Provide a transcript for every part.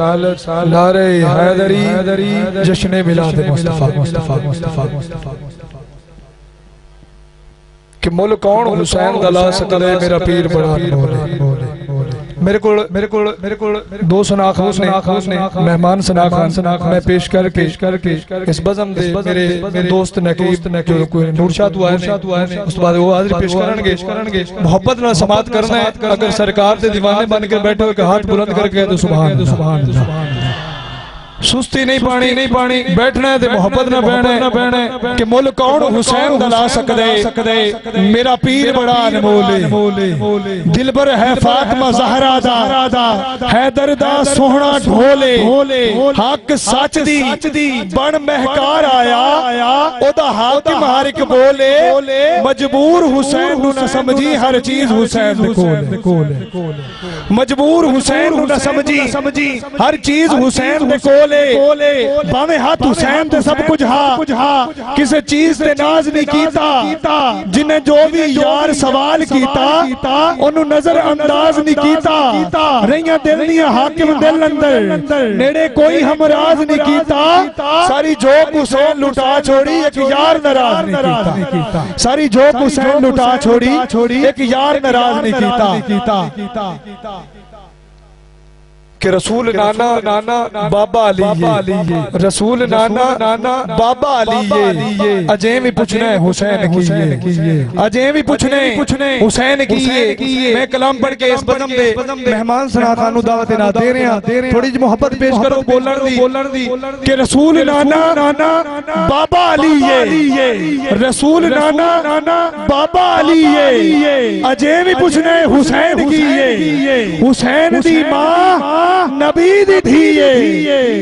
रिसालत नारे हैदरी जश्न मिलाद मुस्तफ़ा मुस्तफ़ा मुस्तफ़ा मुस्तफ़ा। कि मुल कौन? हुसैन दला सकदे मेरा पीर बड़ा बोले। मेरे को मेरे को मेरे को दो सना खान ने खान ने मेहमान सना खान सना खान मैं पेश कर पेश कर के इस बज़म दे मेरे मेरे दोस्त नकीब जो कोई नूरशाह तू आए उस बाद वो हाजिर पेश करनगे करनगे मोहब्बत ना करना है अगर सरकार दे दीवाने बन के बैठे हो हाथ बुलंद करके तो सुभान अल्लाह। सुभान अल्लाह। सुस्ती नहीं पानी नहीं पानी। बैठना है मोहब्बत ना बहना ना बहना कि मुल कौन हुसैन दला सकदे? सकदे? मेरा पीर बड़ा अनमोल दिल पर है। फातिमा जहरा दा। दा। हैदर दा सोहना ढोले हक सच दी। बन महकार आया। ओदा हाकिम हर एक बोले मजबूर हुसैन नु ना समझी हर चीज़ हुसैन दे कोले। मजबूर हुसैन नु ना समझी समझी। हर चीज़ हुसैन दे कोले भावे हाथ हुसैन ते सब कुछ हा। कुछ हा। किसे चीज़ ते नाज नहीं कीता। जिन्हें जो भी यार सवाल कीता ओनु नज़र अंदाज नहीं कीता। रहिया दिल दिया हाकिम दिल अंदर। नेड़े कोई हमराज नहीं कीता। सारी जोक हुसैन लुटा छोड़ी एक यार नाराज़ नहीं कीता। सारी जोक हुसैन लुटा छोड़ी एक यार नाराज़ नहीं किया कीता। कि रसूल नाना नाना बाबा अली रसूल नाना नाना बाबा अली अजय भी पूछना है हुसैन की अजय भी पूछने पूछने हुसैन की मैं कलाम पढ़ के इस बदम दे मेहमान सना खानू दावत ना दे रहे हैं। थोड़ी जी मोहब्बत पेश करो बोलन दी बोलन दी कि रसूल नाना नाना बाबा अली रसूल नाना नाना बाबा अली अजय भी पूछने हुसैन की हुसैन दी माँ नबी दी थी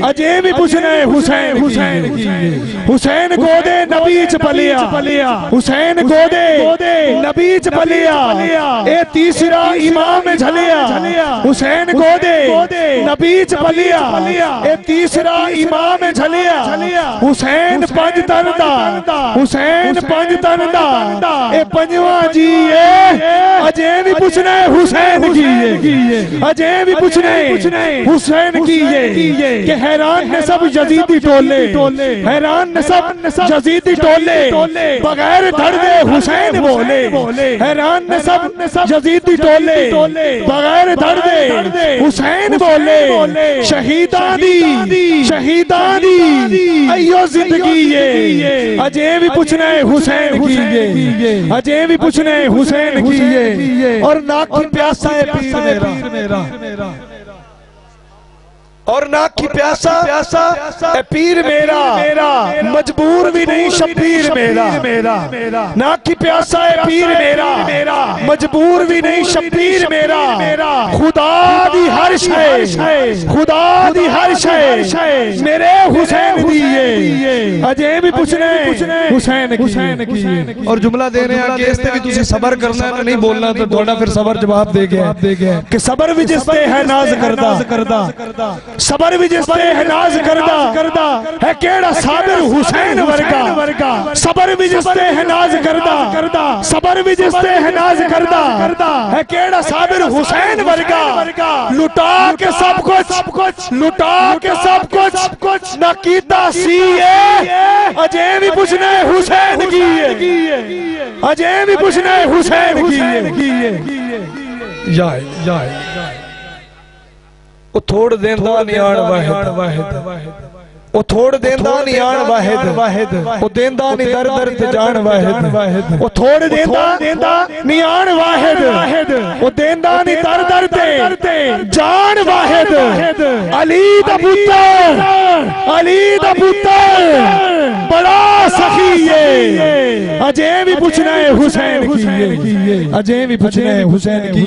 अजय भी पूछना है हुसैन हुसैन हुसैन गोदे नबी च पलिया। हुसैन गोदे नबी च पलिया। ए तीसरा इमाम झलिया। हुसैन गोदे नबी च पलिया। ए तीसरा इमाम झलिया। हुसैन पंज तन दा हुसैन पंज तन दा ए पंजवा जी ए अजय भी पूछना है हुसैन की अजय भी पूछना। है हुसैन की ये कि हैरान ने सब यजीदी टोले। टोले। हैरान ने सब यजीदी टोले। बगैर धड़ दे हुसैन बोले। बोले। हैरान ने सबने सब यजीदी टोले। बगैर धड़ दे हुसैन बोले। बोले। शहीदा दी अयो ज़िंदगी ये अजय भी पूछना है हुसैन की ये अजय भी पूछना है हुसैन की ये और नाक की प्यासा है पीर मेरा। और नाक की प्यासा प्यासा पीर मेरा। मजबूर भी नहीं शबीर मेरा। मेरा। ना की प्यासा है पीर मेरा। मेरा। मजबूर भी नहीं शबीर मेरा। मेरा। खुदा दी हर शय खुदा दी हर शय मेरे हुसैन दी ये अजय भी पूछने हुसैन हुसैन की। और जुमला दे रहे हैं कि इस ते भी तुसी सबर करना है नहीं बोलना तो थोड़ा फिर सबर जवाब दे गया दे गया कि सबर भी जिस पे है नाज करदा। करदा। सबर भी जिस पे है नाज करदा। करदा। है केड़ा साबिर हुसैन वर्गा वर्गा सबर भी जिस पे है नाज करदा करदा सबर भी जिस पे है नाज करदा करदा है केड़ा साबिर हुसैन वर्गा लुटा के सब कुछ सब कुछ लुटा के सब कुछ सब कुछ ना कीता सी अजय भी पूछना है हुसैन की अजय भी पूछना है हुसैन की जाए जाए जाए ਉਹ ਥੋੜ ਦੇਂਦਾ ਨਿਆਣ ਵਾਹਿਦ ਵਾਹਿਦ ਉਹ ਥੋੜ ਦੇਂਦਾ ਨਿਆਣ ਵਾਹਿਦ ਵਾਹਿਦ ਉਹ ਦੇਂਦਾ ਨਹੀਂ ਦਰ ਦਰ ਤੇ ਜਾਣ ਵਾਹਿਦ ਵਾਹਿਦ ਉਹ ਥੋੜ ਦੇਂਦਾ ਦੇਂਦਾ ਨਿਆਣ ਵਾਹਿਦ ਵਾਹਿਦ ਉਹ ਦੇਂਦਾ ਨਹੀਂ ਦਰ ਦਰ ਤੇ ਜਾਣ ਵਾਹਿਦ ਅਲੀ ਦਾ ਪੁੱਤਰ ਅਲੀ ਦਾ ਪੁੱਤਰ ਬੜਾ ਸਖੀ ਏ ਅਜੇ ਵੀ ਪੁੱਛਣਾ ਹੈ ਹੁਸੈਨ ਕੀ ਏ ਅਜੇ ਵੀ ਪੁੱਛਣਾ ਹੈ ਹੁਸੈਨ ਕੀ